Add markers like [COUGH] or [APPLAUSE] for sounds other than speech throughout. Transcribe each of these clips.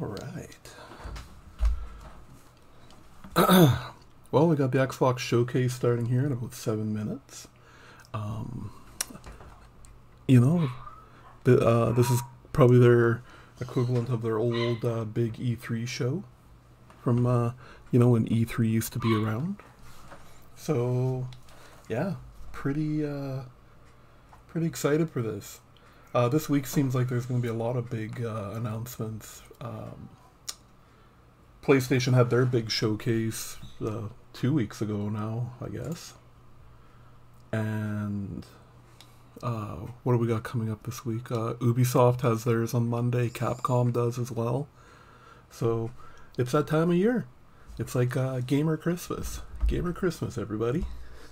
All right. [CLEARS THROAT] well, we got the Xbox showcase starting here in about seven minutes. Um, you know, uh, this is probably their equivalent of their old uh, big E3 show from, uh, you know, when E3 used to be around. So, yeah, pretty, uh, pretty excited for this. Uh, this week seems like there's going to be a lot of big uh, announcements. Um, PlayStation had their big showcase uh, two weeks ago now, I guess. And uh, what do we got coming up this week? Uh, Ubisoft has theirs on Monday. Capcom does as well. So it's that time of year. It's like uh, gamer Christmas. Gamer Christmas, everybody.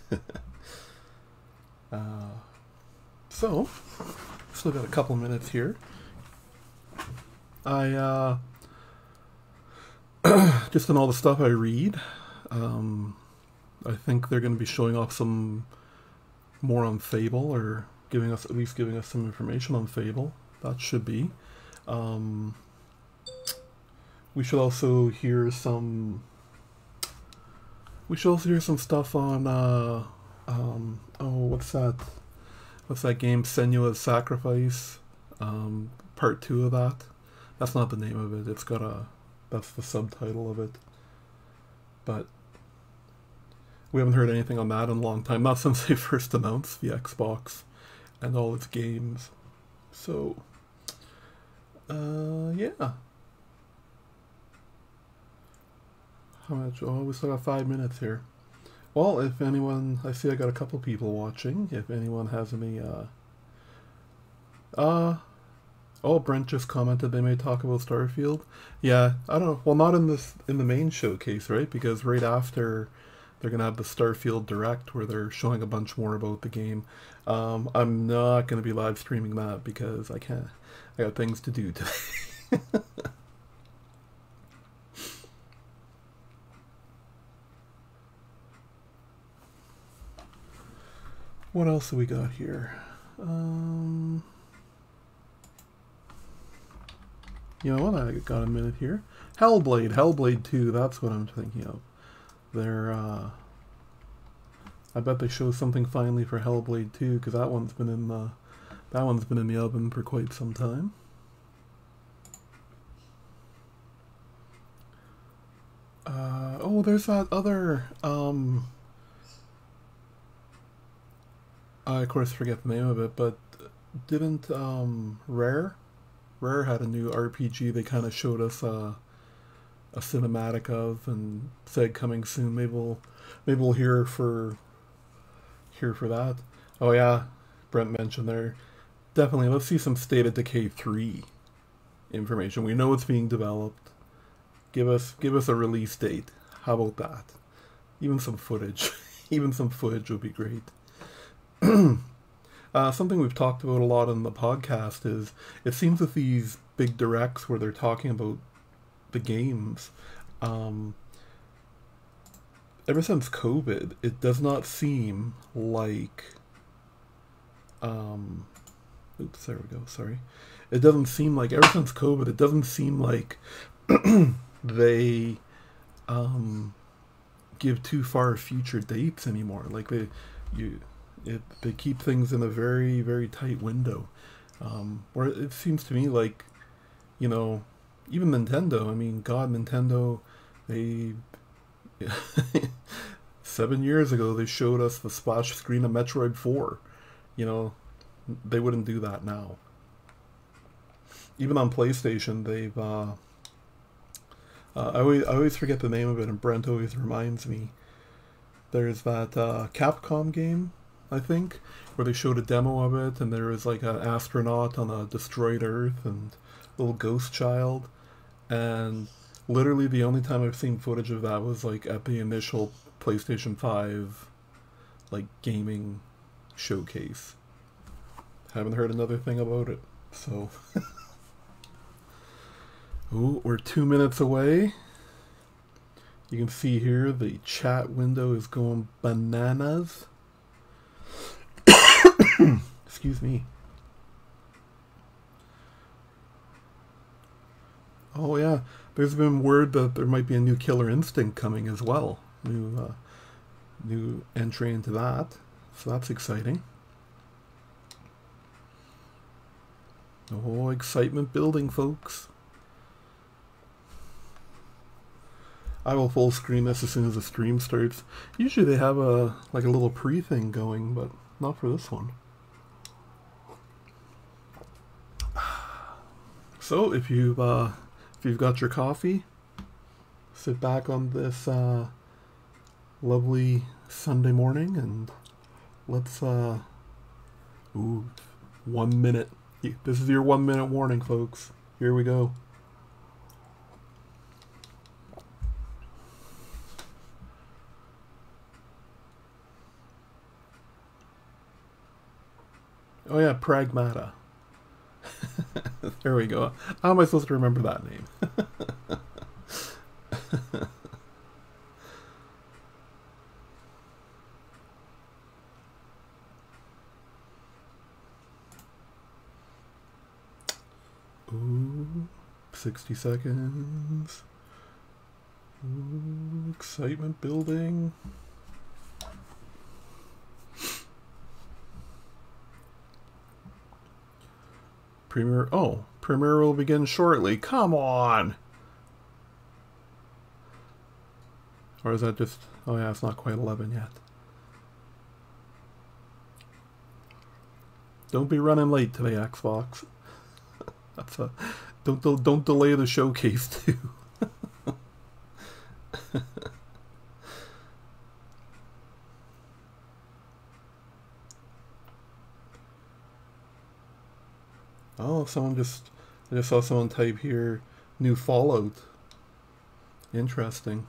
[LAUGHS] so, still got a couple minutes here. I uh, [CLEARS THROAT] just in all the stuff I read, um, I think they're going to be showing off some more on Fable, or giving us at least giving us some information on Fable. That should be. Um, we should also hear some. We should also hear some stuff on. Uh, um, oh, what's that? What's that game? Senua's Sacrifice. Um, part two of that. That's not the name of it. It's got a that's the subtitle of it. But we haven't heard anything on that in a long time, not [LAUGHS] since they first announced the Xbox and all its games. So, uh, yeah. How much? Oh, we still got five minutes here. Well, if anyone, I see I got a couple people watching. If anyone has any, uh, uh, Oh, Brent just commented they may talk about Starfield. Yeah, I don't know. Well, not in this in the main showcase, right? Because right after they're gonna have the Starfield Direct where they're showing a bunch more about the game. Um, I'm not gonna be live streaming that because I can't. I got things to do today. [LAUGHS] what else have we got here? Um. You know what? I got a minute here. Hellblade, Hellblade 2, that's what I'm thinking of. They're, uh... I bet they show something finally for Hellblade 2, because that one's been in the... That one's been in the oven for quite some time. Uh, oh, there's that other, um... I, of course, forget the name of it, but didn't, um, Rare Rare had a new RPG they kind of showed us uh, a cinematic of and said coming soon. Maybe we'll maybe we'll hear for hear for that. Oh yeah, Brent mentioned there. Definitely, let's see some State of Decay three information. We know it's being developed. Give us give us a release date. How about that? Even some footage. [LAUGHS] Even some footage would be great. [CLEARS THROAT] Uh, something we've talked about a lot on the podcast is it seems that these big directs where they're talking about the games, um, ever since COVID, it does not seem like. Um, oops, there we go. Sorry. It doesn't seem like ever since COVID, it doesn't seem like [CLEARS THROAT] they um, give too far future dates anymore. Like they, you it, they keep things in a very very tight window. Um, where it seems to me like, you know, even Nintendo. I mean, God, Nintendo, they [LAUGHS] seven years ago they showed us the splash screen of Metroid Four. You know, they wouldn't do that now. Even on PlayStation, they've. Uh, uh, I always I always forget the name of it, and Brent always reminds me. There's that uh, Capcom game I think, where they showed a demo of it, and there was like an astronaut on a destroyed Earth and a little ghost child, and literally the only time I've seen footage of that was like at the initial PlayStation Five, like gaming showcase. Haven't heard another thing about it, so. [LAUGHS] Ooh, we're two minutes away. You can see here the chat window is going bananas. [CLEARS THROAT] Excuse me. Oh yeah, there's been word that there might be a new Killer Instinct coming as well. New, uh, new entry into that, so that's exciting. Oh, excitement building, folks. I will full screen this as soon as the stream starts. Usually they have a like a little pre thing going, but not for this one. So if you've uh, if you've got your coffee, sit back on this uh, lovely Sunday morning and let's uh, ooh, one minute. This is your one minute warning, folks. Here we go. Oh yeah, Pragmata. [LAUGHS] there we go. How am I supposed to remember that name? [LAUGHS] Ooh, 60 seconds. Ooh, excitement building. Premiere. Oh, premiere will begin shortly. Come on. Or is that just. Oh, yeah, it's not quite 11 yet. Don't be running late today, Xbox. [LAUGHS] That's a. Don't, don't, don't delay the showcase, too. [LAUGHS] Oh, someone just I just saw someone type here new Fallout. Interesting.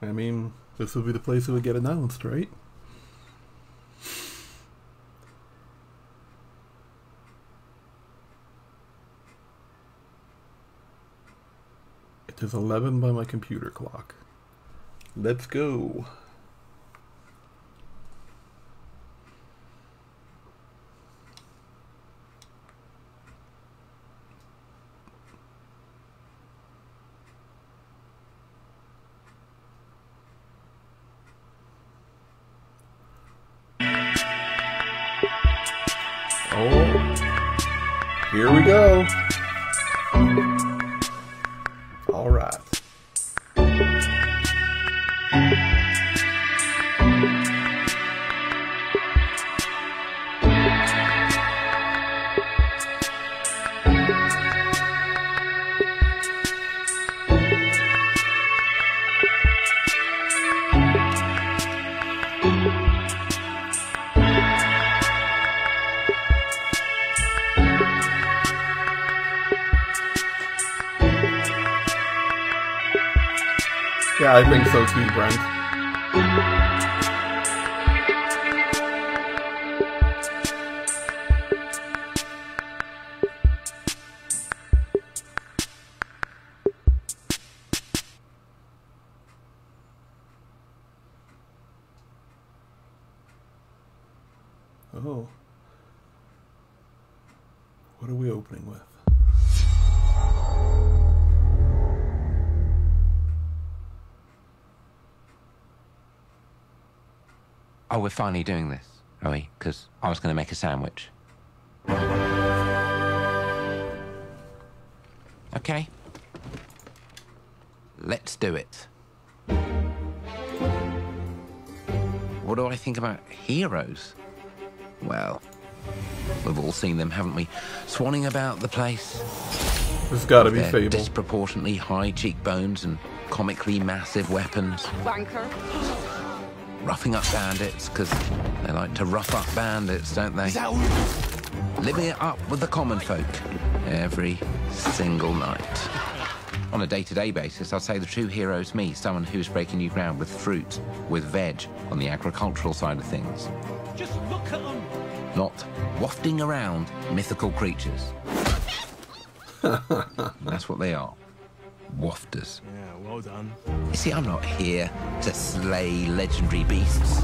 I mean, this would be the place it would get announced, right? It is 11 by my computer clock. Let's go. Yeah, I think so too, Brent. Finally doing this, are we? Because I was going to make a sandwich. Okay. Let's do it. What do I think about heroes? Well, we've all seen them, haven't we? Swanning about the place. There's got to be Their Fable. disproportionately high cheekbones and comically massive weapons. Wanker. Roughing up bandits because they like to rough up bandits, don't they? Living it up with the common folk every single night. On a day-to-day basis, I'd say the true hero's me, someone who's breaking new ground with fruit, with veg, on the agricultural side of things. Just look at them. Not wafting around mythical creatures. [LAUGHS] That's what they are. Wafters. Yeah, well done. You see, I'm not here to slay legendary beasts.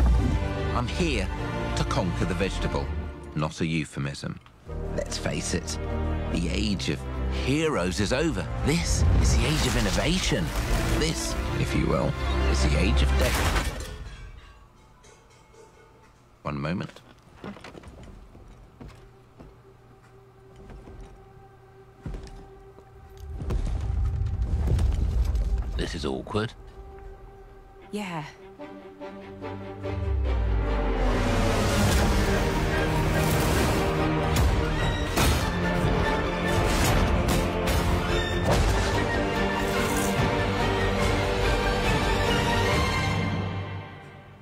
I'm here to conquer the vegetable, not a euphemism. Let's face it, the age of heroes is over. This is the age of innovation. This, if you will, is the age of death. One moment. This is awkward. Yeah.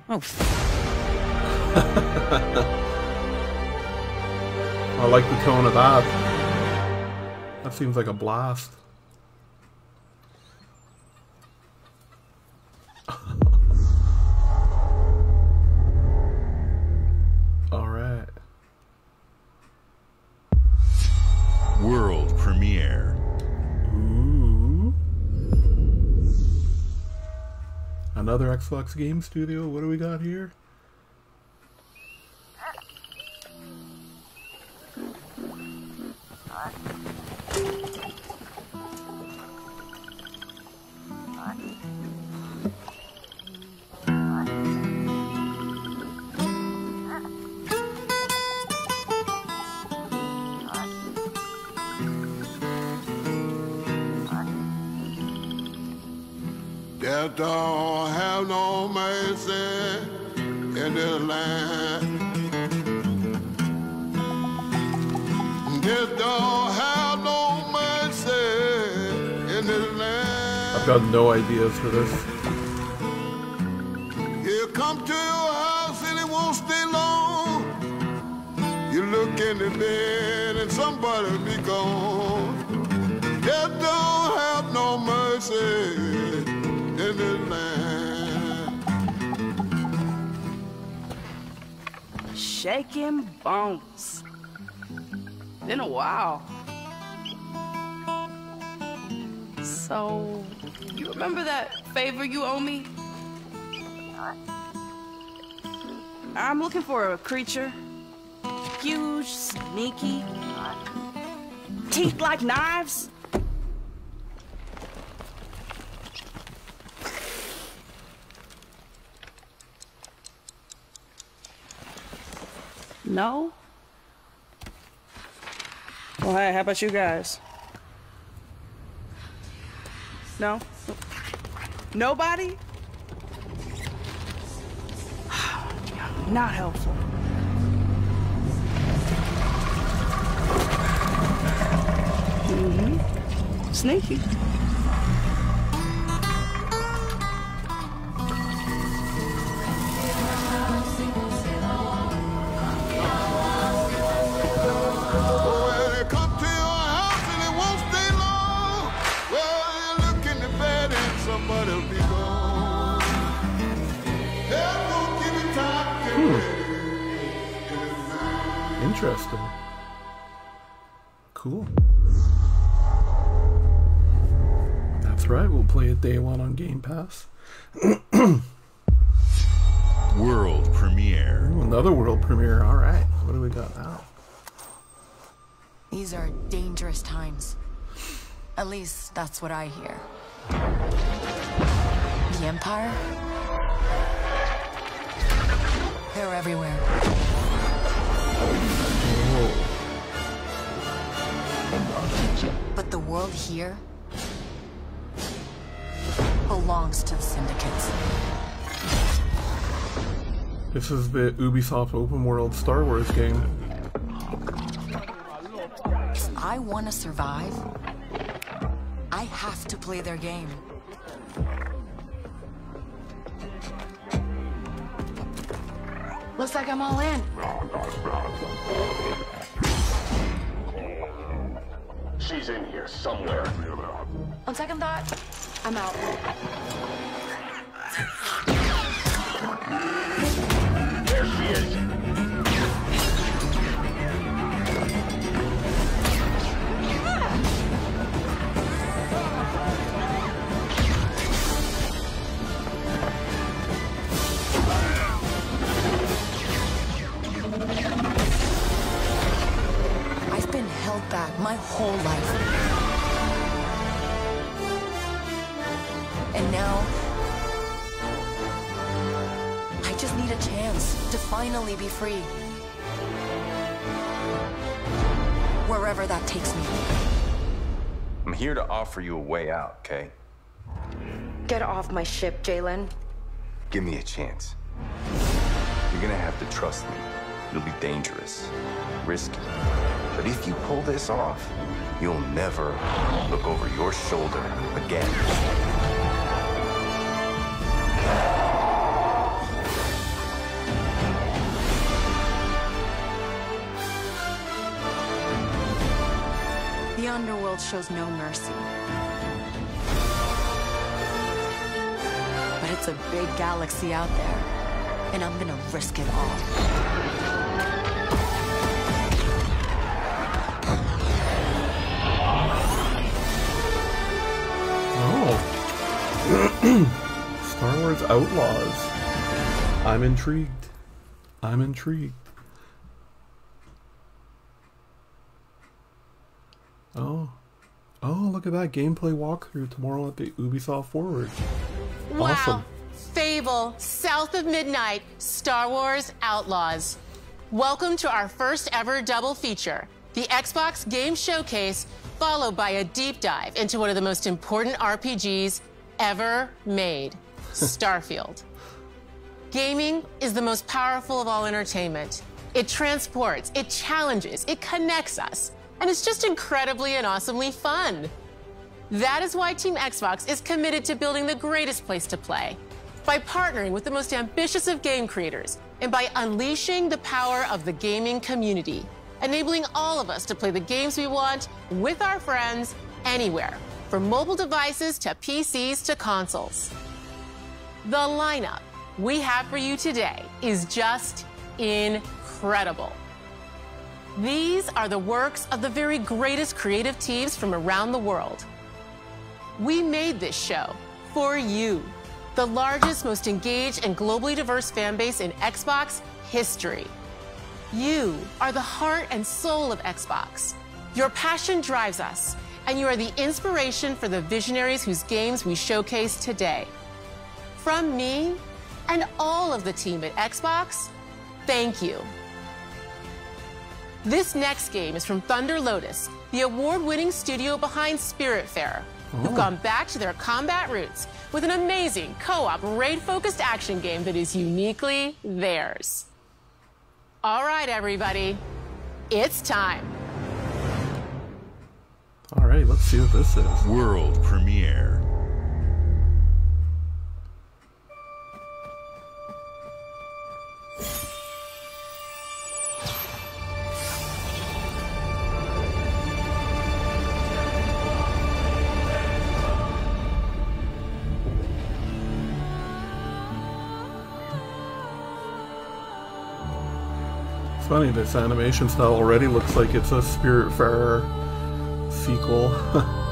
Oh, I like the tone of that. That seems like a blast. Another Xbox game studio. What do we got here? Death don't have no mercy in this land. Death don't have no mercy in this land. I've got no ideas for this. You come to your house and it won't stay long. You look in the bed and somebody be gone. Death don't have no mercy in this land. shaking bones. Been a while. So, you remember that favor you owe me? I'm looking for a creature. Huge, sneaky, teeth like knives. No? Well, hey, how about you guys? No? Nobody? [SIGHS] Not helpful. Mm-hmm. Sneaky. Interesting. Cool. That's right, we'll play it day one on Game Pass. [COUGHS] World premiere. Ooh, another world premiere. All right, what do we got now? These are dangerous times. At least that's what I hear. The Empire? They're everywhere. But the world here belongs to the syndicates. This is the Ubisoft open world Star Wars game. If I want to survive, I have to play their game. Looks like I'm all in. She's in here somewhere. On second thought, I'm out. There she is. Whole life. And now, I just need a chance to finally be free. Wherever that takes me. I'm here to offer you a way out, okay? Get off my ship, Jaylen. Give me a chance. You're gonna have to trust me. It'll be dangerous, risky. But if you pull this off, you'll never look over your shoulder again. The underworld shows no mercy. But it's a big galaxy out there, and I'm gonna risk it all. [CLEARS THROAT] Star Wars Outlaws. I'm intrigued. I'm intrigued. Oh. Oh, look at that gameplay walkthrough tomorrow at the Ubisoft Forward. Wow. Awesome. Fable, South of Midnight, Star Wars Outlaws. Welcome to our first ever double feature the Xbox Game Showcase, followed by a deep dive into one of the most important RPGs ever made Starfield. Gaming is the most powerful of all entertainment. It transports, it challenges, it connects us, and it's just incredibly and awesomely fun. That is why Team Xbox is committed to building the greatest place to play by partnering with the most ambitious of game creators and by unleashing the power of the gaming community, enabling all of us to play the games we want with our friends anywhere, from mobile devices to PCs to consoles. The lineup we have for you today is just incredible. These are the works of the very greatest creative teams from around the world. We made this show for you, the largest, most engaged, and globally diverse fan base in Xbox history. You are the heart and soul of Xbox. Your passion drives us, and you are the inspiration for the visionaries whose games we showcase today. From me and all of the team at Xbox, thank you. This next game is from Thunder Lotus, the award winning studio behind Spiritfarer, who've oh. gone back to their combat roots with an amazing co op raid focused action game that is uniquely theirs. All right, everybody, it's time. All right, let's see what this is. World premiere. It's funny, this animation style already looks like it's a Spiritfarer sequel. [LAUGHS]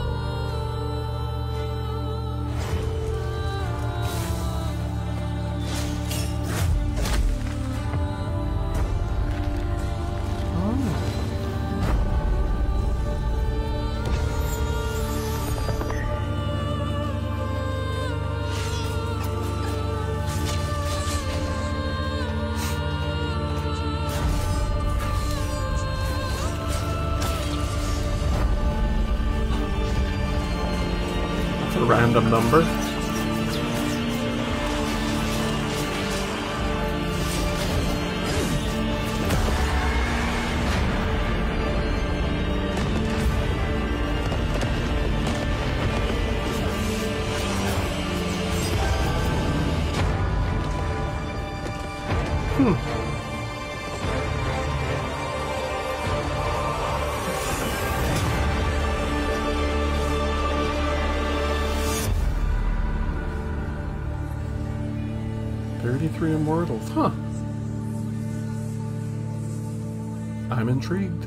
intrigued.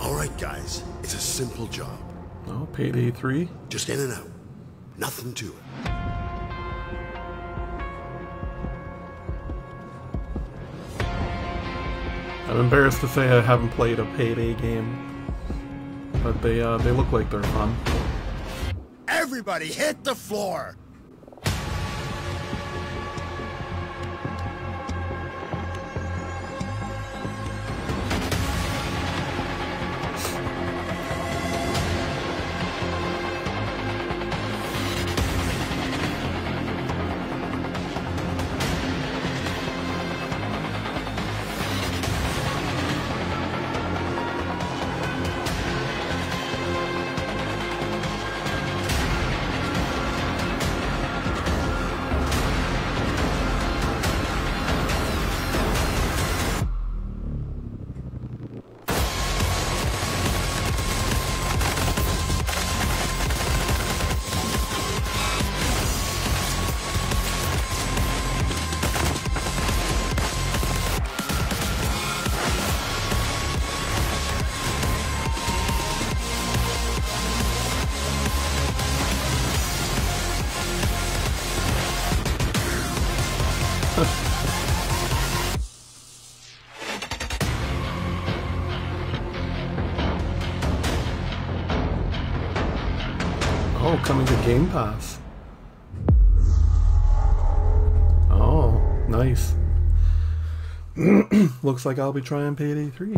Alright guys, it's a simple job. Oh, payday three? Just in and out. Nothing to it. I'm embarrassed to say I haven't played a payday game, but they uh, they look like they're fun. Everybody hit the floor! Looks like I'll be trying Payday 3.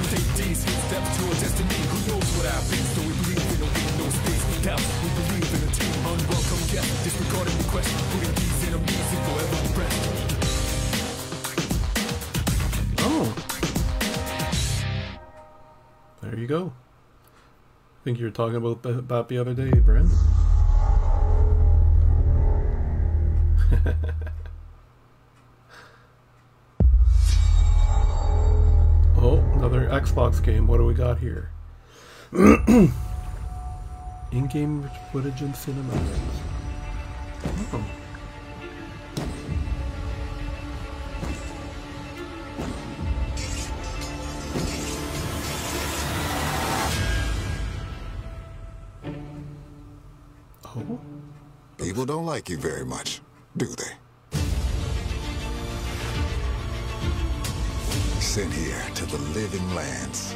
We take these steps to our destiny. Who knows what we believe in a win, no space for doubt. We believe in a team. Unwelcome guest. Disregarding. Putting these enemies in forever rest. Oh. There you go. I think you were talking about that the other day, Brent. [LAUGHS] Xbox game. What do we got here? [CLEARS THROAT] In-game footage and cinematics. Oh. People don't like you very much, do they? Sent here to the living lands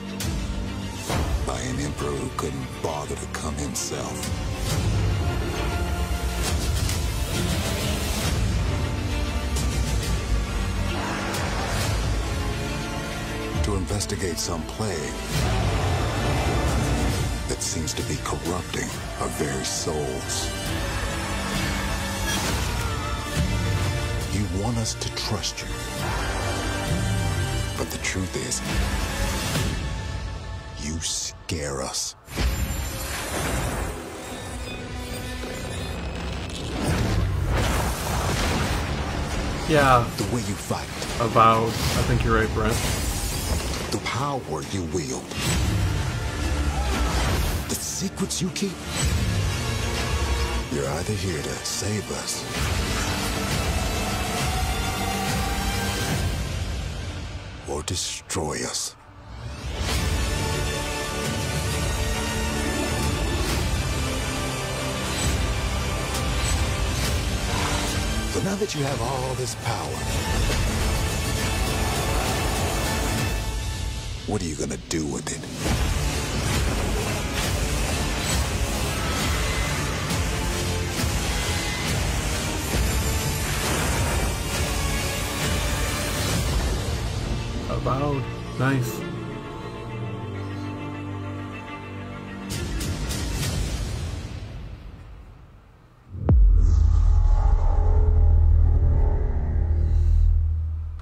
by an emperor who couldn't bother to come himself. To investigate some plague that seems to be corrupting our very souls. You want us to trust you. But the truth is, you scare us. Yeah. The way you fight. About, I think you're right, Brent. The power you wield. The secrets you keep. You're either here to save us. Destroy us. So now that you have all this power, what are you gonna do with it? Avowed. Nice.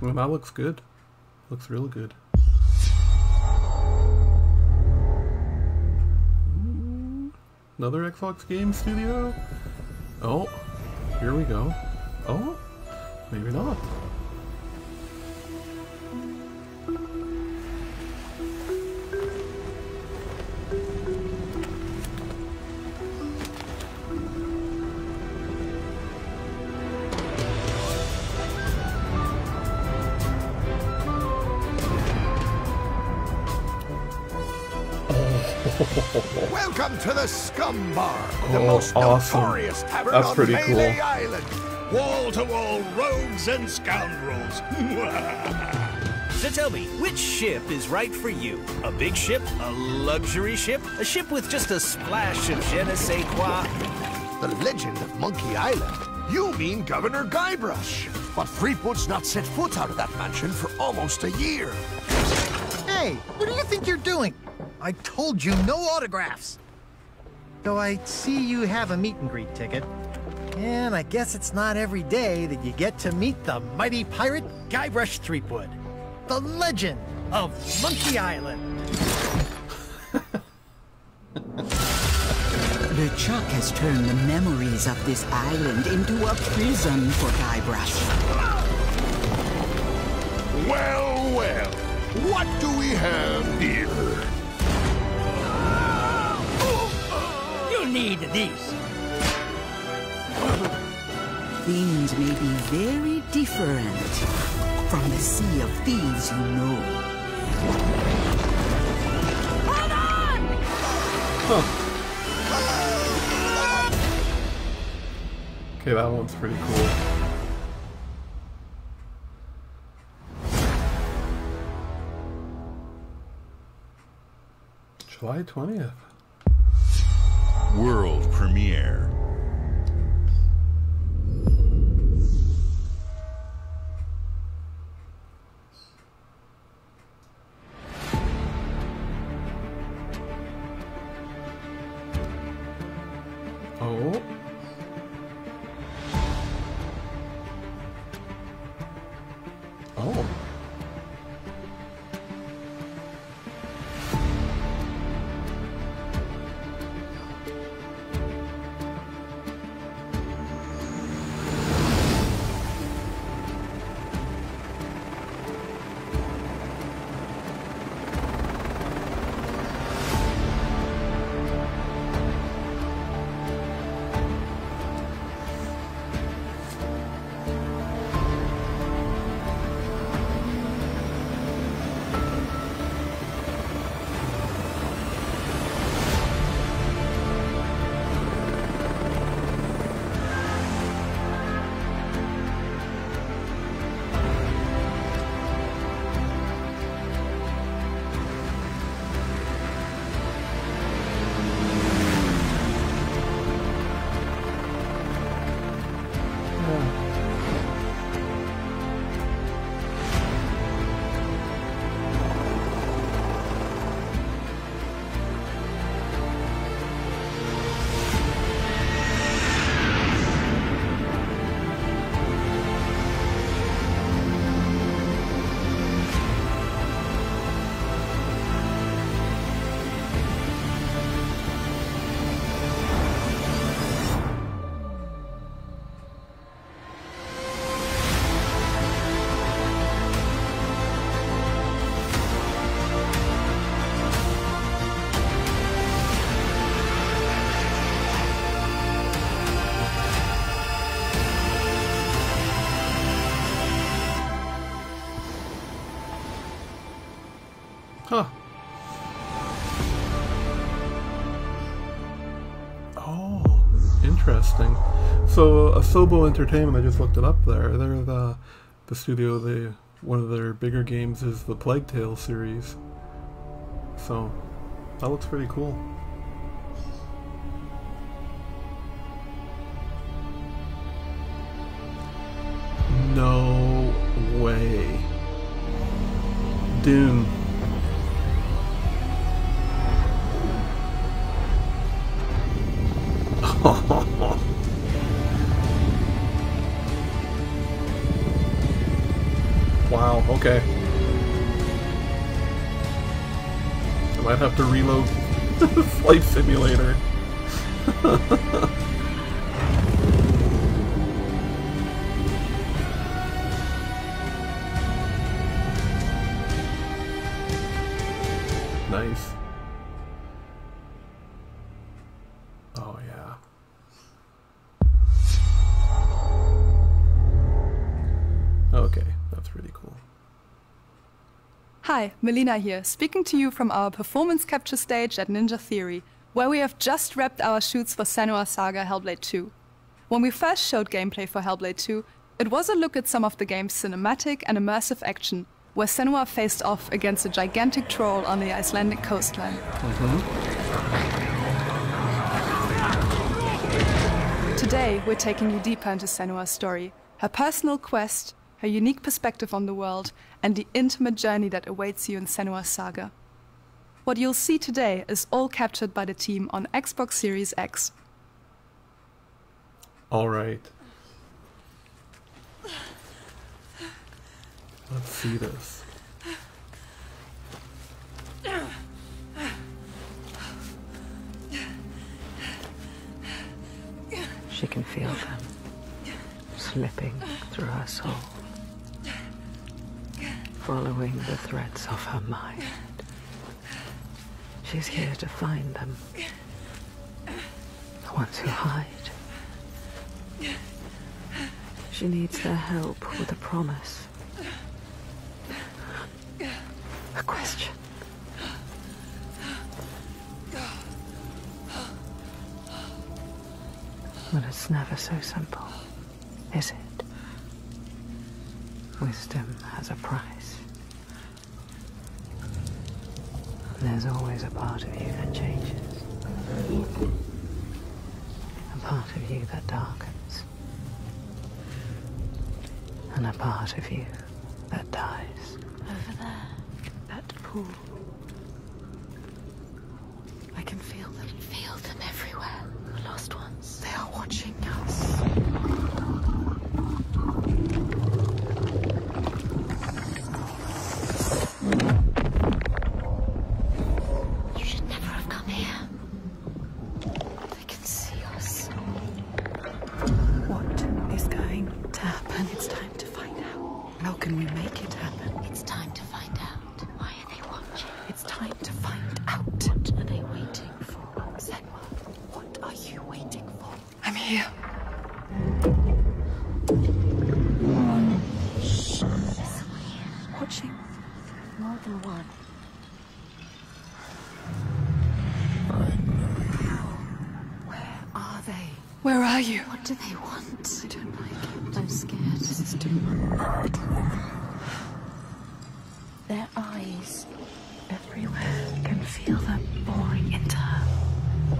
And that looks good. Looks real good. Another Xbox game studio? Oh, here we go. Oh, maybe not. To the Scum Bar, the Oh, most awesome. notorious tavern That's on pretty Melee cool. Island. Wall to wall rogues and scoundrels. [LAUGHS] So tell me, which ship is right for you? A big ship? A luxury ship? A ship with just a splash of je ne sais quoi? the legend of Monkey Island. You mean Governor Guybrush. But Threepwood's not set foot out of that mansion for almost a year. Hey, what do you think you're doing? I told you no autographs. Though I see you have a meet and greet ticket. And I guess it's not every day that you get to meet the mighty pirate Guybrush Threepwood, the legend of Monkey Island. [LAUGHS] LeChuck has turned the memories of this island into a prison for Guybrush. Well, well, what do we have here? You need these. Things may be very different from the sea of thieves you know. Hold on. Okay, that one's pretty cool. July 20th. World premiere. Oh. So Asobo Entertainment, I just looked it up there. They're the the studio. They one of their bigger games is the Plague Tale series. So that looks pretty cool. Okay. I might have to reload [LAUGHS] Flight Simulator. [LAUGHS] Hi, Melina here, speaking to you from our performance capture stage at Ninja Theory, where we have just wrapped our shoots for Senua Saga Hellblade 2. When we first showed gameplay for Hellblade 2, it was a look at some of the game's cinematic and immersive action, where Senua faced off against a gigantic troll on the Icelandic coastline. Today, we're taking you deeper into Senua's story, her personal quest, her unique perspective on the world, and the intimate journey that awaits you in Senua's saga. What you'll see today is all captured by the team on Xbox Series X. All right. Let's see this. She can feel them slipping through her soul, following the threads of her mind. She's here to find them, the ones who hide. She needs their help with a promise, a question. But it's never so simple, is it? Wisdom has a price. And there's always a part of you that changes. A part of you that darkens. And a part of you that dies. Over there, that pool. I can feel them. Feel them everywhere. The lost ones. They are watching us. What do they want? I don't like it. I'm scared. This is too much. Their eyes. Everywhere. Can feel them boring into her.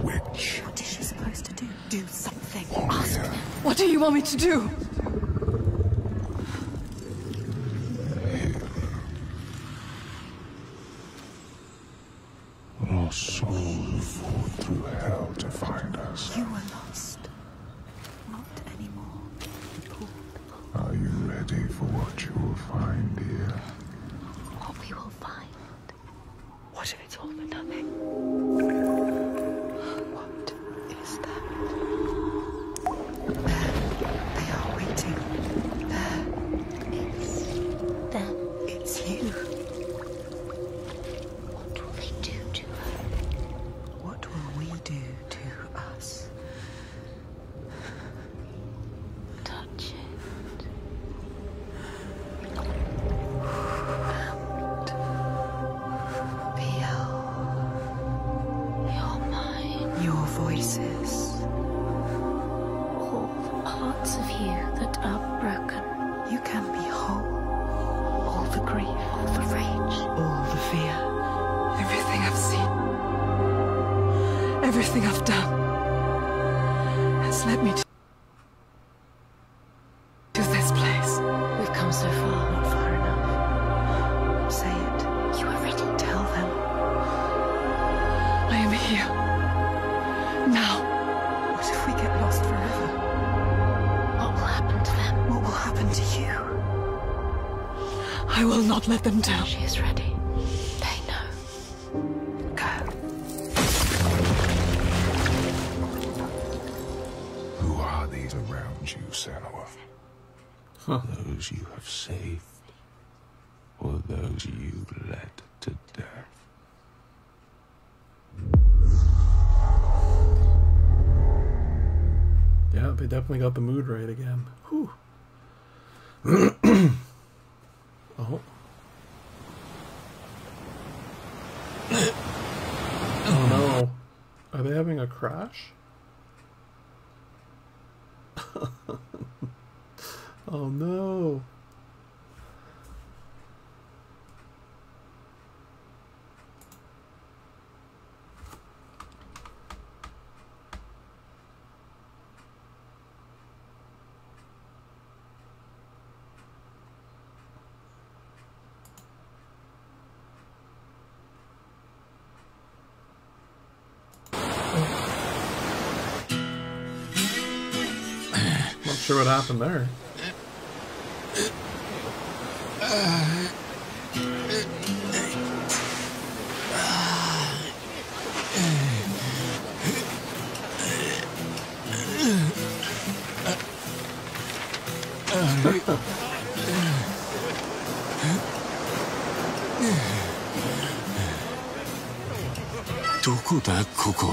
Witch. What is she supposed to do? Do something. Ask them. What do you want me to do? I will not let them down. She is ready. They know. Go. Who are these around you, Senua? Those you have saved, or those you led to death? Yeah, they definitely got the mood right again. Whew. [CLEARS THROAT] oh. oh no. Are they having a crash? [LAUGHS] oh no. sure what happened there. "どこだここ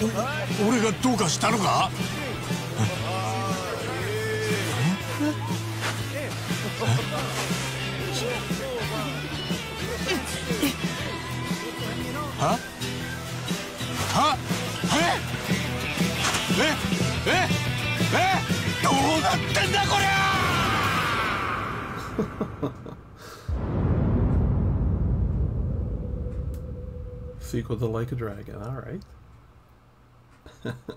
俺俺がどうかしたのか？ははえ？え？え？え？どうなってんだこりゃ Sequel to Like a Dragon, alright. [LAUGHS]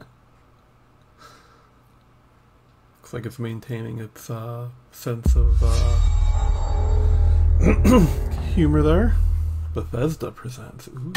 Looks like it's maintaining its uh, sense of uh, [CLEARS THROAT] humor there. Bethesda presents. Ooh.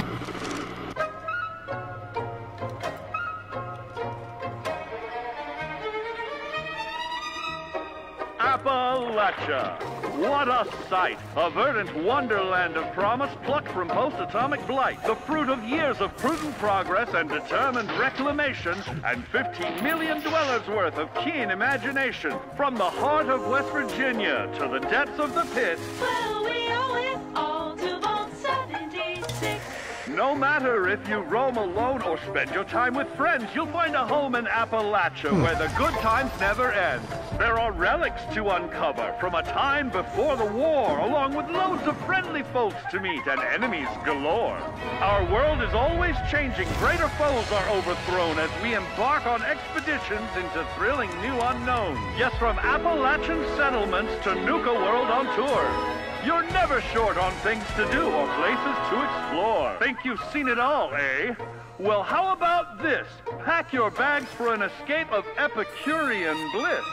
Appalachia. What a sight! A verdant wonderland of promise plucked from post-atomic blight. The fruit of years of prudent progress and determined reclamation, and 15 million dwellers worth of keen imagination. From the heart of West Virginia to the depths of the pit. Well, we No matter if you roam alone or spend your time with friends, you'll find a home in Appalachia hmm. where the good times never end. There are relics to uncover from a time before the war, along with loads of friendly folks to meet and enemies galore. Our world is always changing. Greater foes are overthrown as we embark on expeditions into thrilling new unknowns. Yes, from Appalachian settlements to Nuka World on tour. You're never short on things to do or places to explore. Think you've seen it all, eh? Well, how about this? Pack your bags for an escape of Epicurean bliss.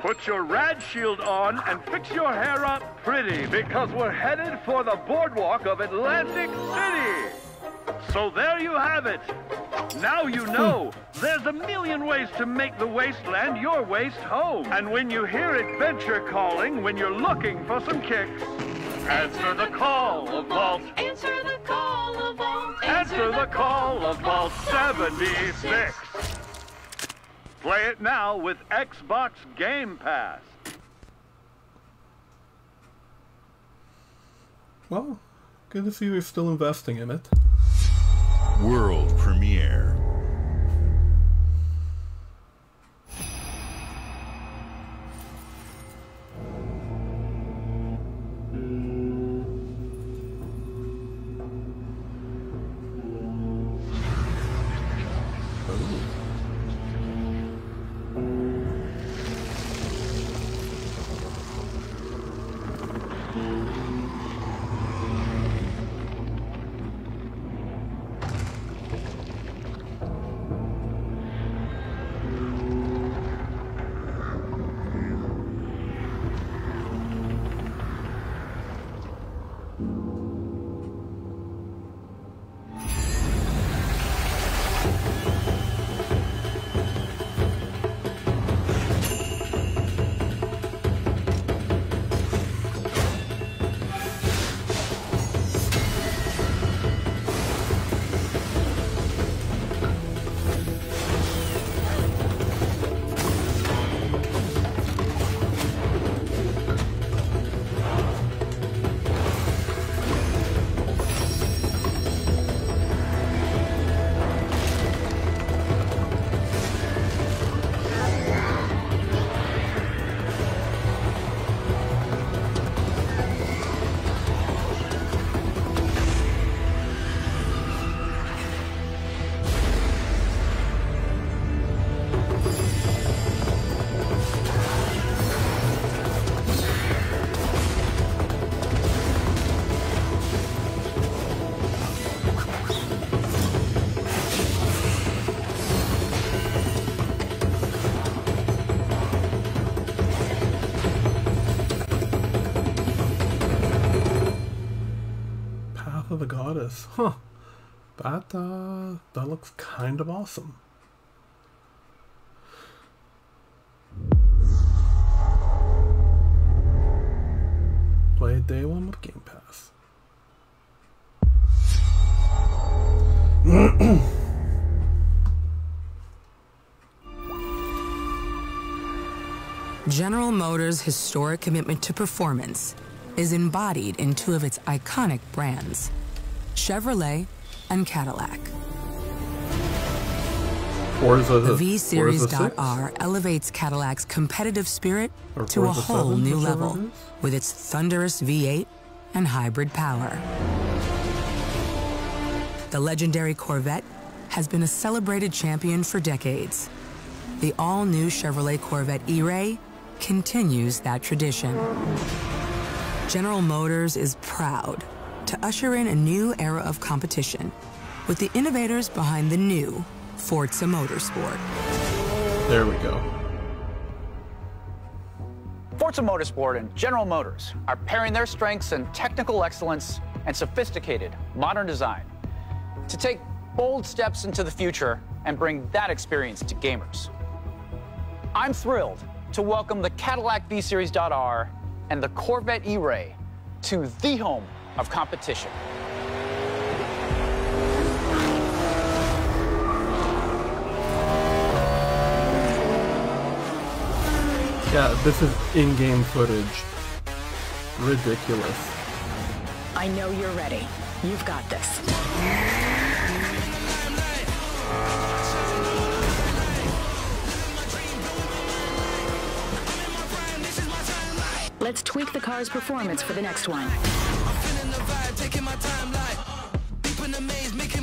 Put your rad shield on and fix your hair up pretty because we're headed for the boardwalk of Atlantic City. So there you have it. Now you know. There's a million ways to make the wasteland your waste home. And when you hear adventure calling, when you're looking for some kicks, answer the call of Vault. Answer the call of Vault. Answer the call of Vault 76. Play it now with Xbox Game Pass. Well, good to see they're still investing in it. World premiere. Uh, that looks kind of awesome. Play day one with Game Pass. [CLEARS THROAT] General Motors' historic commitment to performance is embodied in two of its iconic brands, Chevrolet and Cadillac. Forza, The V Series Forza 6? R elevates Cadillac's competitive spirit Or to a whole 7, new level it with its thunderous V8 and hybrid power. The legendary Corvette has been a celebrated champion for decades. The all new Chevrolet Corvette E Ray continues that tradition. General Motors is proud to usher in a new era of competition with the innovators behind the new Forza Motorsport. There we go. Forza Motorsport and General Motors are pairing their strengths in technical excellence and sophisticated modern design to take bold steps into the future and bring that experience to gamers. I'm thrilled to welcome the Cadillac V-Series.R and the Corvette E-Ray to the home of competition. Yeah, this is in-game footage. Ridiculous. I know you're ready. You've got this. Let's tweak the car's performance for the next one.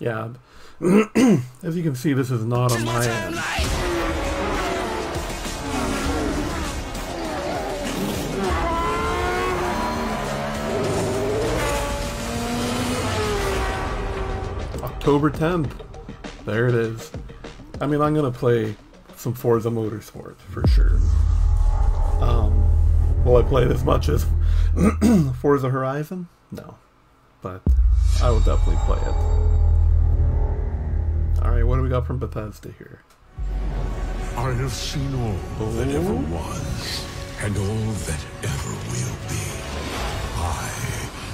Yeah. [CLEARS THROAT] As you can see, this is not on my end. October 10th. There it is. I mean, I'm going to play some Forza Motorsport for sure. Um, will I play it as much as [CLEARS THROAT] Forza Horizon? No. But I will definitely play it. Alright, what do we got from Bethesda here? I have seen all that oh. ever was, and all that ever will be. I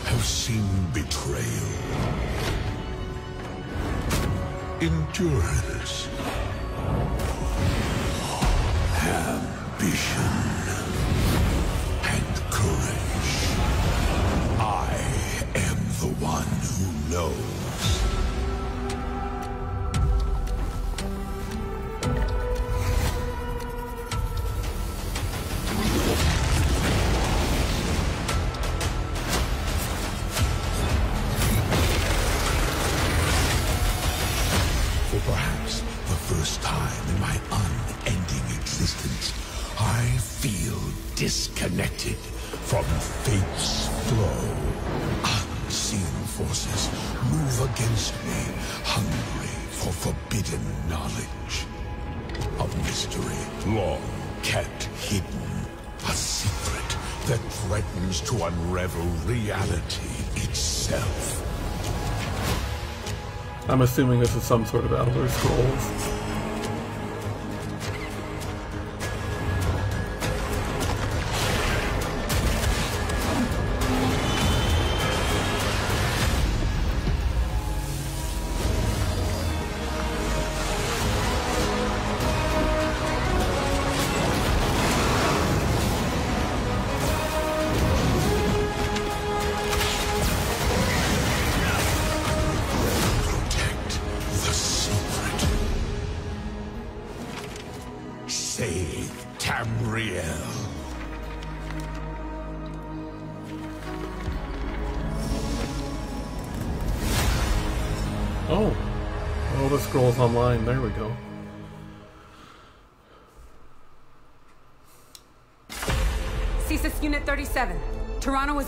have seen betrayal, endurance, ambition, and courage. I am the one who knows. I'm assuming this is some sort of Elder Scrolls.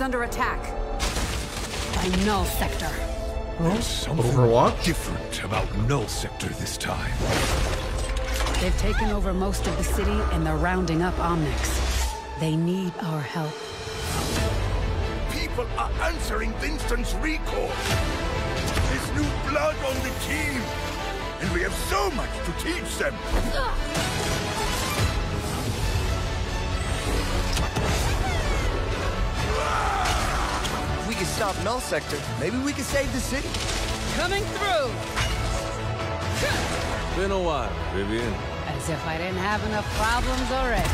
Under attack. By Null Sector. There's something Overwatch? different about Null Sector this time. They've taken over most of the city and they're rounding up Omnics. They need our help. People are answering Winston's recall. There's new blood on the team. And we have so much to teach them. Ah! If we can stop Null Sector, maybe we can save the city. Coming through! Been a while, Vivian. As if I didn't have enough problems already.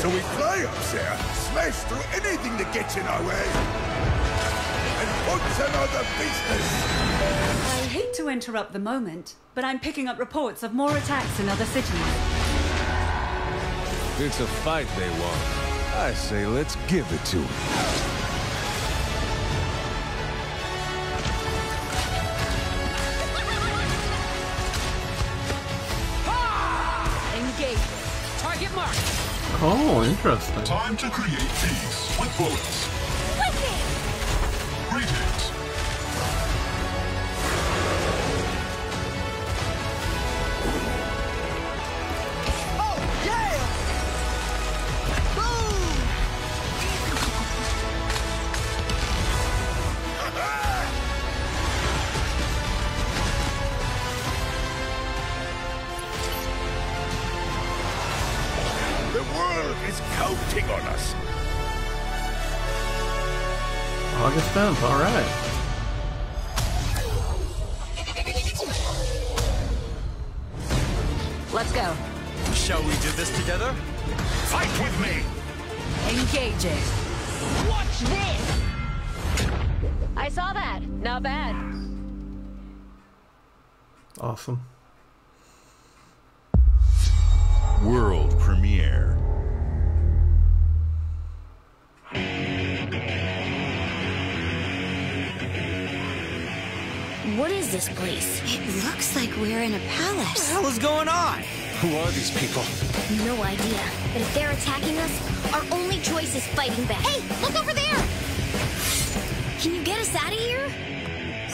So we fly up there, smash through anything that gets in our way, and put another business. I hate to interrupt the moment, but I'm picking up reports of more attacks in other cities. It's a fight they want. I say let's give it to them. Engage. Target mark. Oh, interesting. Time to create peace with bullets. This place? It looks like we're in a palace. What the hell is going on? Who are these people? No idea. But if they're attacking us, our only choice is fighting back. Hey, look over there! Can you get us out of here?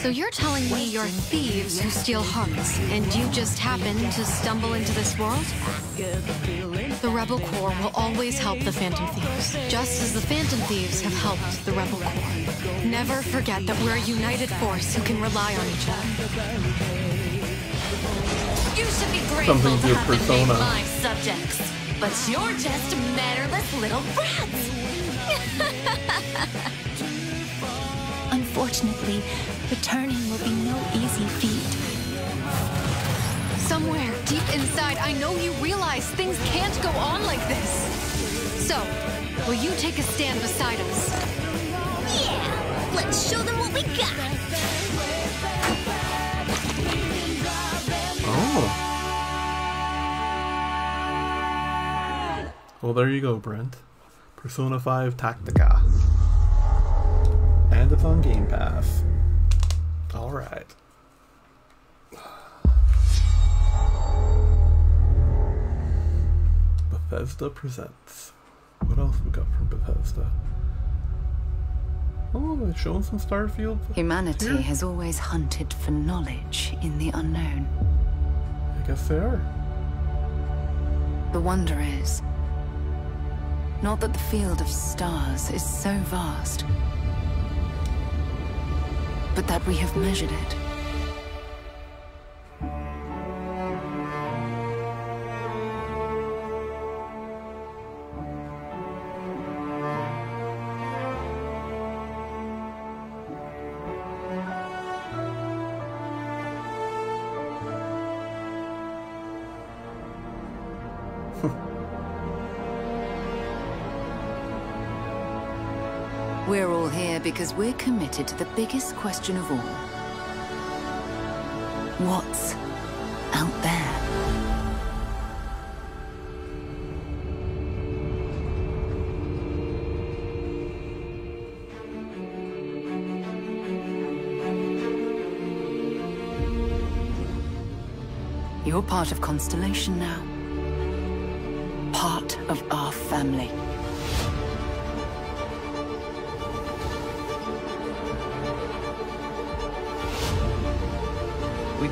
So you're telling me you're thieves who steal hearts, and you just happen to stumble into this world? The Rebel Corps will always help the Phantom Thieves, just as the Phantom Thieves have helped the Rebel Corps. Never forget that we're a united force who can rely on each other. You should be grateful Something to to have been made Persona. my subjects. But you're just mannerless little brats. [LAUGHS] Unfortunately, returning will be no easy feat. Somewhere deep inside, I know you realize things can't go on like this. So, will you take a stand beside us? Yeah! Let's show them what we got! Oh. Well, there you go, Brent. Persona 5 Tactica. And it's on Game Pass. Alright. Bethesda presents. What else we got from Bethesda? Oh, they're showing some Starfield. Humanity here. has always hunted for knowledge in the unknown. I guess they are. The wonder is not that the field of stars is so vast, but that we have measured it. Because we're committed to the biggest question of all. What's out there. You're part of Constellation now. Part of our family.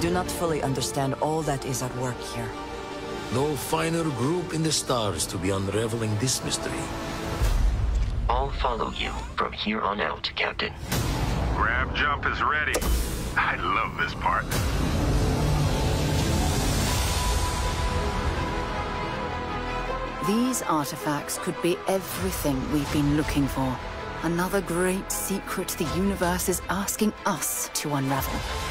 Do not fully understand all that is at work here. No finer group in the stars to be unraveling this mystery. I'll follow you from here on out, Captain. Grav jump is ready. I love this part. These artifacts could be everything we've been looking for. Another great secret the universe is asking us to unravel.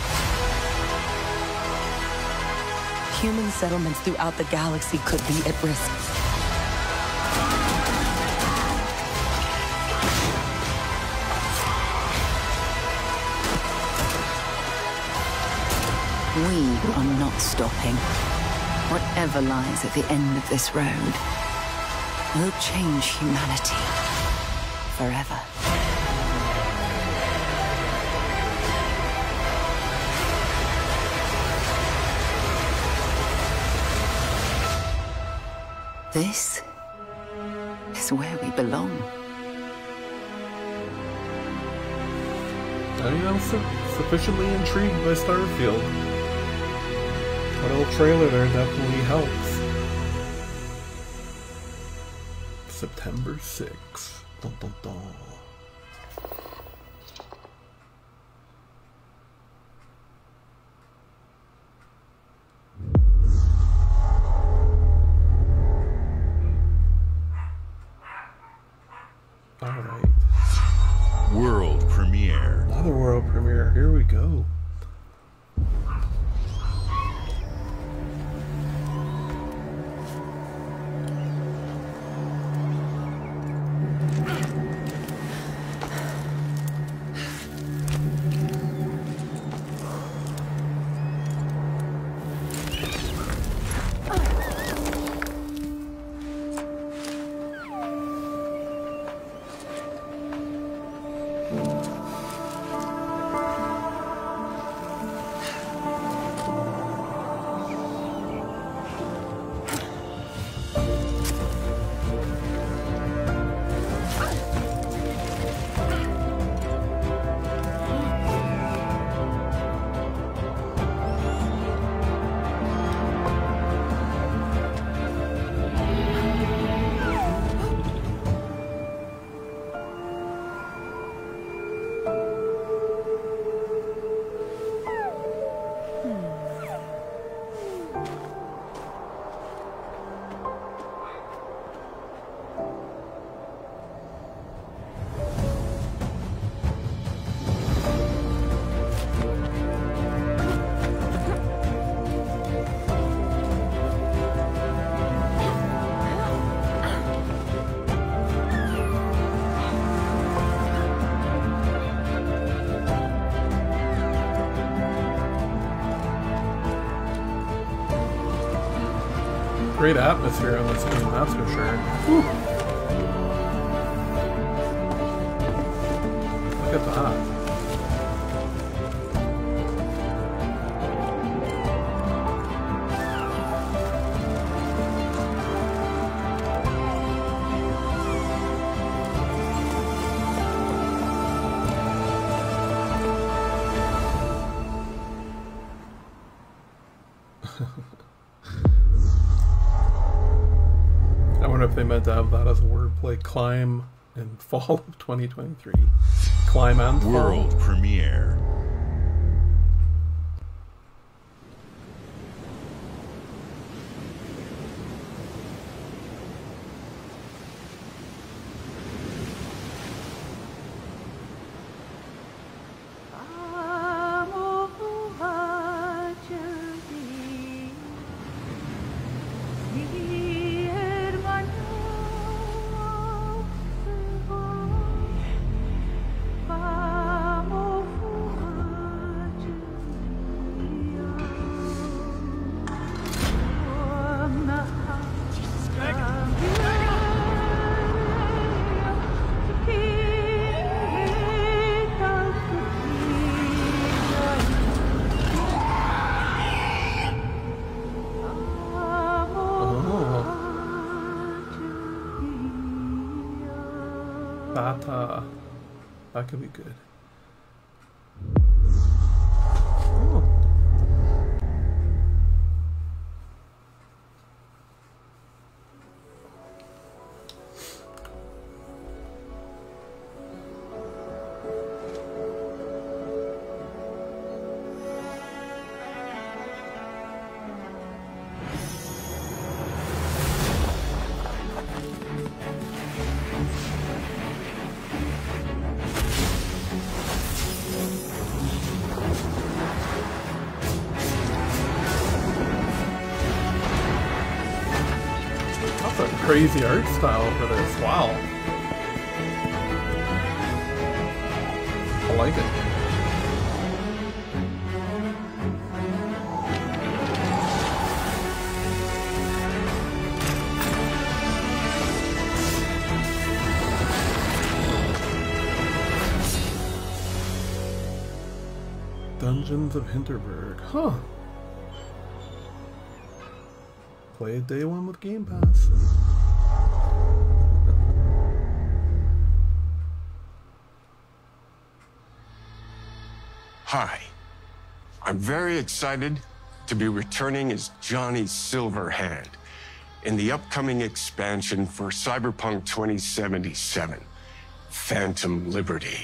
Human settlements throughout the galaxy could be at risk. We are not stopping. Whatever lies at the end of this road will change humanity forever. This is where we belong. I am su sufficiently intrigued by Starfield. That little trailer there definitely helps. September 6th. Dun, dun, dun. Great atmosphere on this game, that's for sure. Wordplay. Climb in [LAUGHS] fall of 2023. Climb and fall. World premiere. That could be good. Crazy art style for this. Wow. I like it. Dungeons of Hinterberg. Huh. Play day one with Game Pass. Hi. I'm very excited to be returning as Johnny Silverhand in the upcoming expansion for Cyberpunk 2077 Phantom Liberty.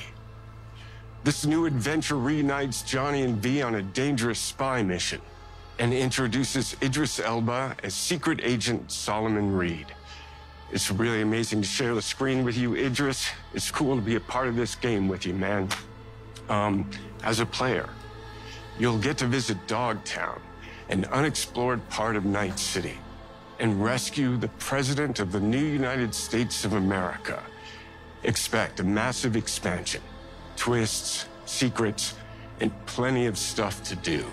This new adventure reunites Johnny and V on a dangerous spy mission and introduces Idris Elba as secret agent Solomon Reed. It's really amazing to share the screen with you, Idris. It's cool to be a part of this game with you, man. Um, as a player, you'll get to visit Dogtown, an unexplored part of Night City, and rescue the President of the new United States of America. Expect a massive expansion, twists, secrets, and plenty of stuff to do.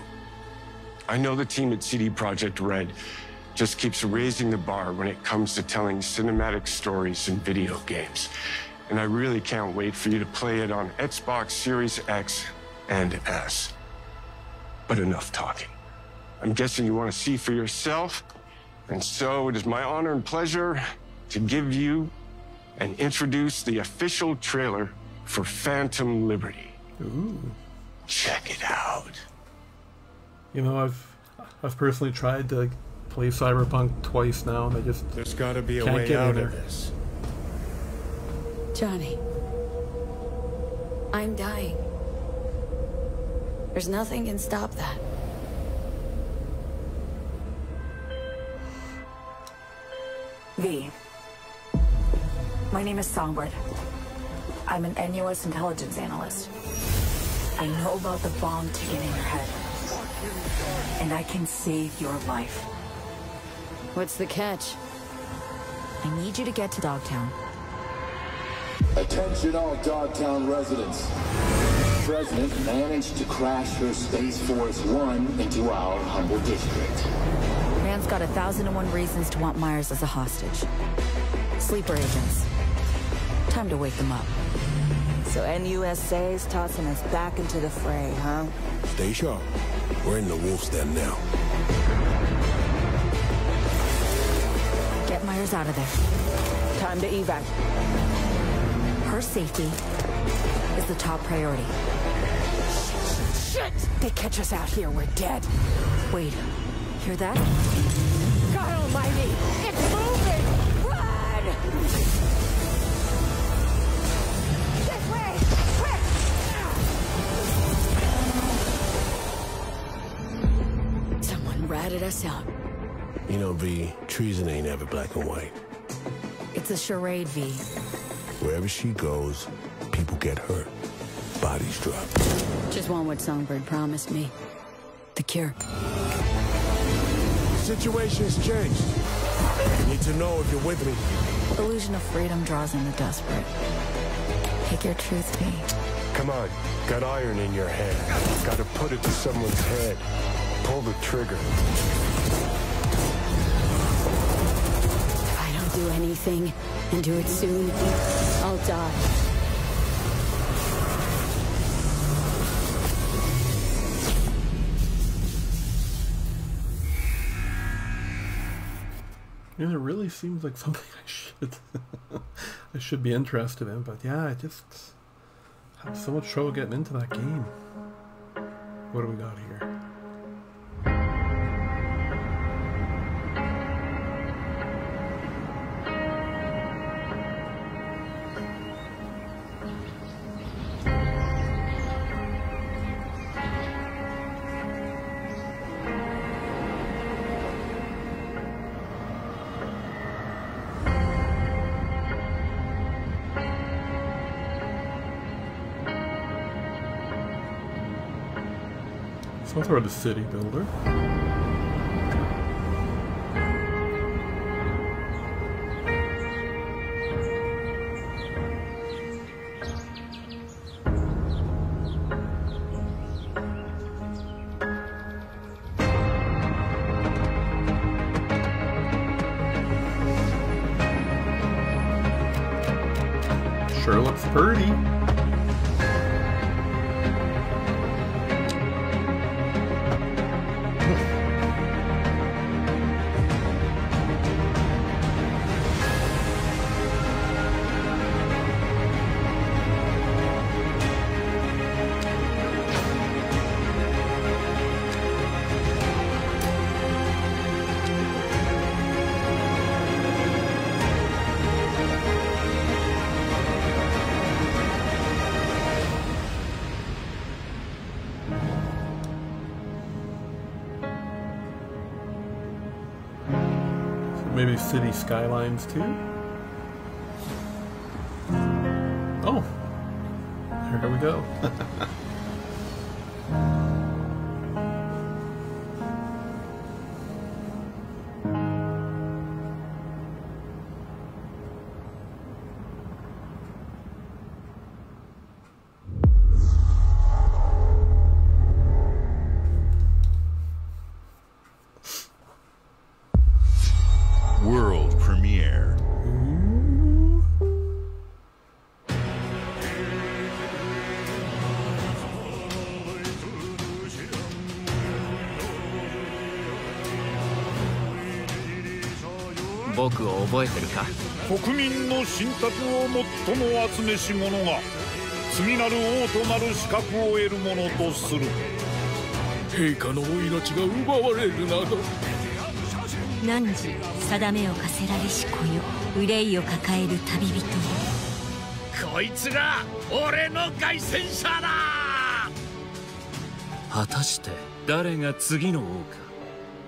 I know the team at CD Projekt Red just keeps raising the bar when it comes to telling cinematic stories in video games. And I really can't wait for you to play it on Xbox Series X and S. But enough talking. I'm guessing you want to see for yourself. And so it is my honor and pleasure to give you and introduce the official trailer for Phantom Liberty. Ooh. Check it out. You know, I've I've personally tried to play Cyberpunk twice now, and I just there's got to be a can't way get in out there. of this. Johnny. I'm dying. There's nothing can stop that. V. My name is Songbird. I'm an NUS intelligence analyst. I know about the bomb ticking in your head. And I can save your life. What's the catch? I need you to get to Dogtown. Attention all Dogtown residents. The President managed to crash her Space Force One into our humble district. Man's got a thousand and one reasons to want Myers as a hostage. Sleeper agents. Time to wake them up. So NUSA's tossing us back into the fray, huh? Stay sharp. We're in the wolf's den now. Get Myers out of there. Time to evac. Her safety is the top priority. Shit! They catch us out here, we're dead. Wait, hear that? God almighty! It's moving! Run! This way! Quick! Someone ratted us out. You know, V, treason ain't ever black and white. It's a charade, V. Wherever she goes, people get hurt. Bodies drop. Just want what Songbird promised me. The cure. Situation's changed. You need to know if you're with me. Illusion of freedom draws in the desperate. Pick your truth, V. Come on, got iron in your hand. Gotta put it to someone's head. Pull the trigger. If I don't do anything, and do it soon, I'll die. And it really seems like [LAUGHS] something I should [LAUGHS] I should be interested in, but yeah, I just have so much trouble getting into that game. What do we got here? I'll the city builder. Sure looks pretty. City skylines too? 覚えてるか？国民の信託を最も集めし者が次なる王となる資格を得るものとする。陛下のお命が奪われるなど。汝定めを課せられし子よ。憂いを抱える旅人よ。こいつが俺の凱旋者だ！果たして誰が次の王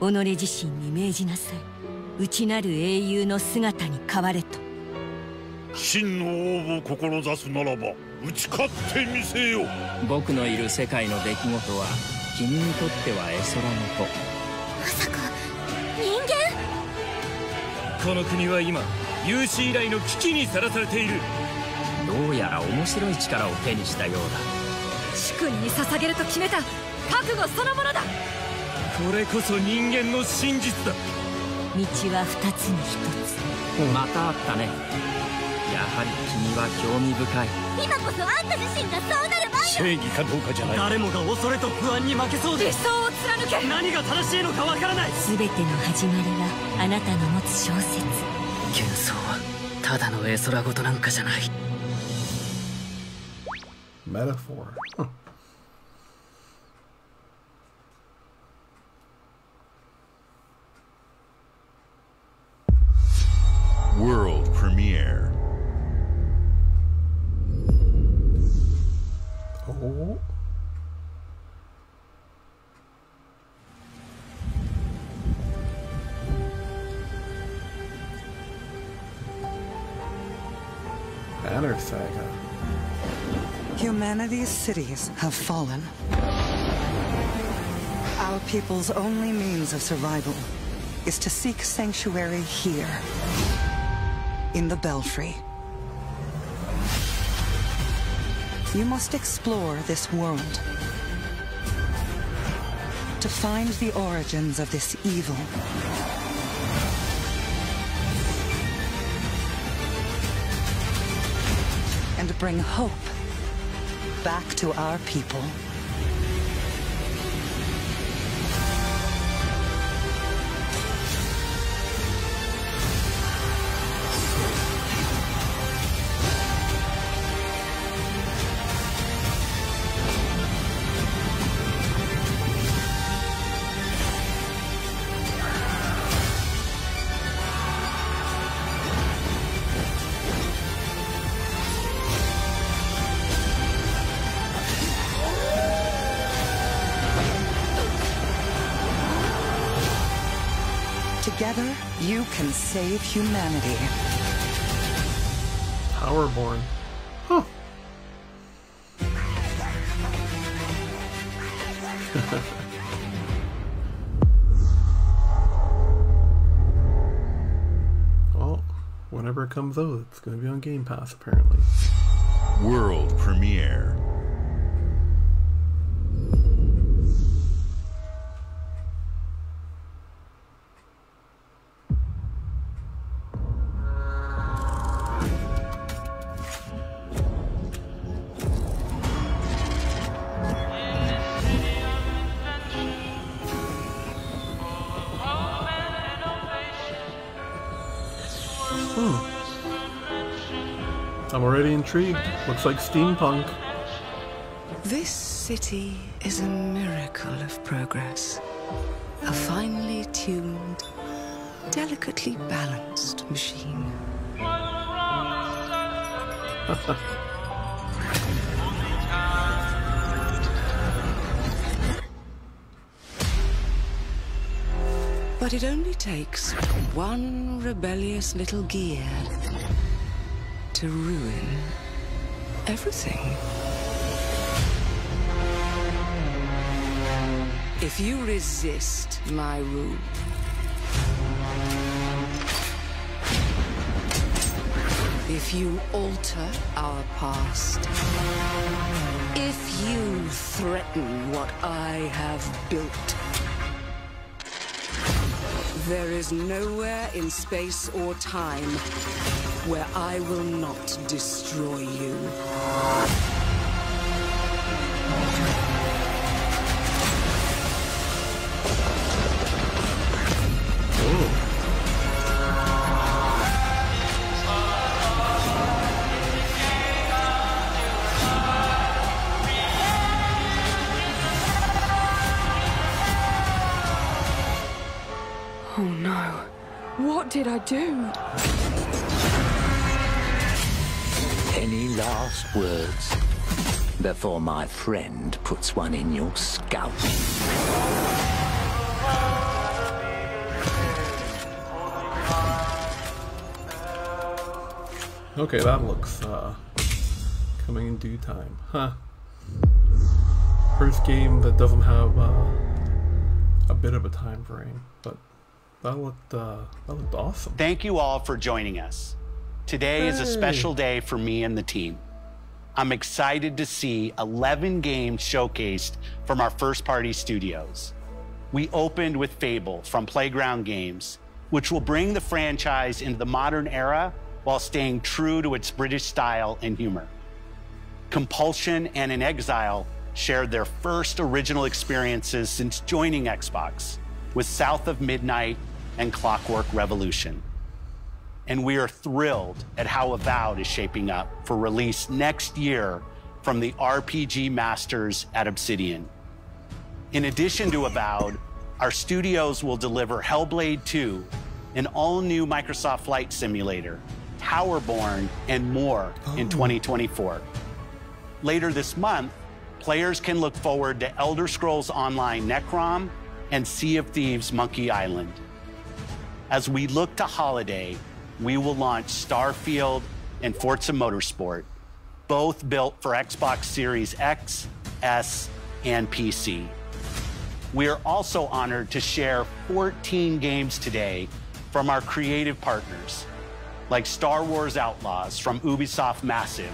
か？己自身に命じなさい内なる英雄の姿に変われと。真の王を志すならば打ち勝ってみせよ。僕のいる世界の出来事は君にとっては絵空のまさか人間？子この国は今有史以来の危機にさらされている。どうやら面白い力を手にしたようだ。主君に捧げると決めた覚悟そのものだ。これこそ人間の真実だ。道は二つに一つ。またあったね。やはり君は興味深い。今こそあんた自身がそうなる番正義かどうかじゃない。誰もが恐れと不安に負けそうで。理想を貫け。何が正しいのかわからない。全ての始まりはあなたの持つ小説。幻想はただの絵空事なんかじゃない。Metaphor. Cities have fallen. Our people's only means of survival is to seek sanctuary here, in the Belfry. You must explore this world to find the origins of this evil. And bring hope back to our people. Save humanity. Towerborn. Huh. [LAUGHS] well, whenever it comes out, it's going to be on Game Pass, apparently. World premiere. I'm already intrigued. Looks like steampunk. This city is a miracle of progress. A finely tuned, delicately balanced machine. [LAUGHS] But it only takes one rebellious little gear to ruin everything. If you resist my rule, if you alter our past, if you threaten what I have built, there is nowhere in space or time where I will not destroy you. Words before my friend puts one in your scalp? Okay, that looks uh, coming in due time. Huh. First game that doesn't have uh, a bit of a time frame, but that looked uh, that looked awesome. Thank you all for joining us. Today is a special day for me and the team. I'm excited to see 11 games showcased from our first party studios. We opened with Fable from Playground Games, which will bring the franchise into the modern era while staying true to its British style and humor. Compulsion and inXile shared their first original experiences since joining Xbox with South of Midnight and Clockwork Revolution. And we are thrilled at how Avowed is shaping up for release next year from the RPG masters at Obsidian. In addition to Avowed, our studios will deliver Hellblade 2, an all new Microsoft Flight Simulator, Towerborn, and more in 2024. Later this month, players can look forward to Elder Scrolls Online Necrom and Sea of Thieves Monkey Island. As we look to holiday, we will launch Starfield and Forza Motorsport, both built for Xbox Series X, S, and PC. We are also honored to share 14 games today from our creative partners, like Star Wars Outlaws from Ubisoft Massive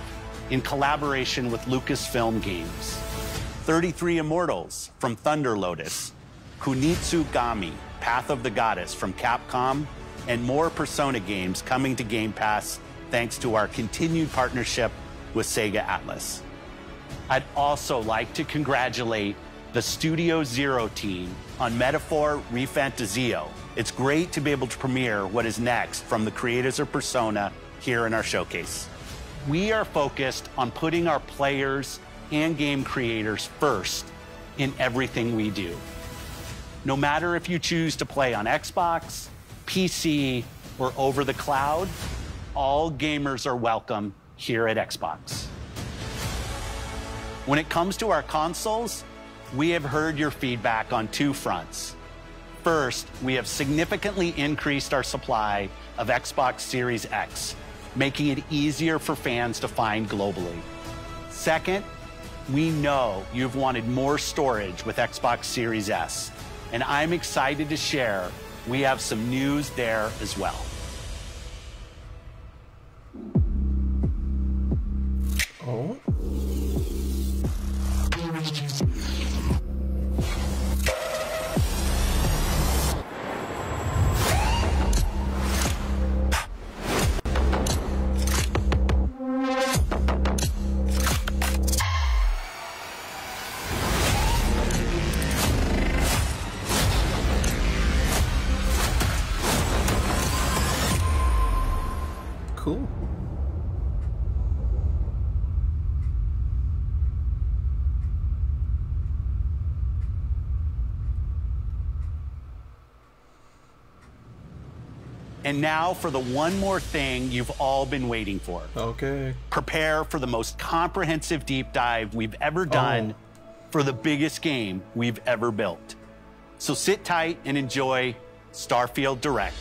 in collaboration with Lucasfilm Games, 33 Immortals from Thunder Lotus, Kunitsu Gami, Path of the Goddess from Capcom, and more Persona games coming to Game Pass thanks to our continued partnership with Sega Atlus. I'd also like to congratulate the Studio Zero team on Metaphor Refantazio. It's great to be able to premiere what is next from the creators of Persona here in our showcase. We are focused on putting our players and game creators first in everything we do. No matter if you choose to play on Xbox, PC, or over the cloud, all gamers are welcome here at Xbox. When it comes to our consoles, we have heard your feedback on two fronts. First, we have significantly increased our supply of Xbox Series X, making it easier for fans to find globally. Second, we know you've wanted more storage with Xbox Series S, and I'm excited to share we have some news there as well. Oh. And now for the one more thing you've all been waiting for. Okay. Prepare for the most comprehensive deep dive we've ever done for the biggest game we've ever built. So sit tight and enjoy Starfield Direct.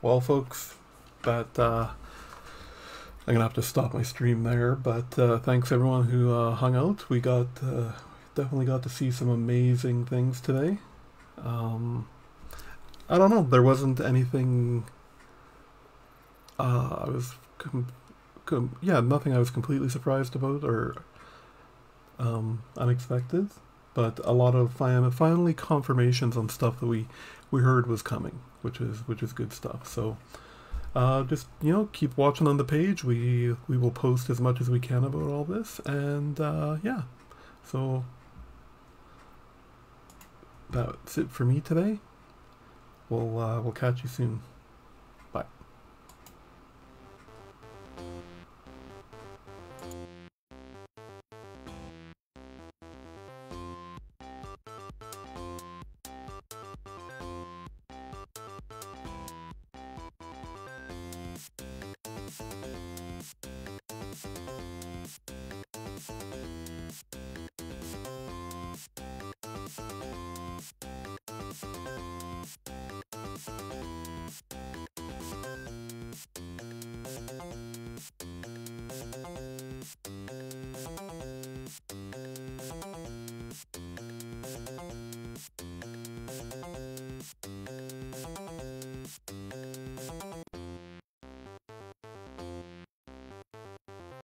Well, folks, but uh, I'm gonna have to stop my stream there. But uh, thanks everyone who uh, hung out. We got uh, definitely got to see some amazing things today. Um, I don't know. There wasn't anything. Uh, I was, yeah, nothing I was completely surprised about or um, unexpected. But a lot of fin- finally confirmations on stuff that we we heard was coming, which is which is good stuff. So uh, just you know keep watching on the page. We we will post as much as we can about all this, and uh, yeah. So that's it for me today. We'll uh, we'll catch you soon.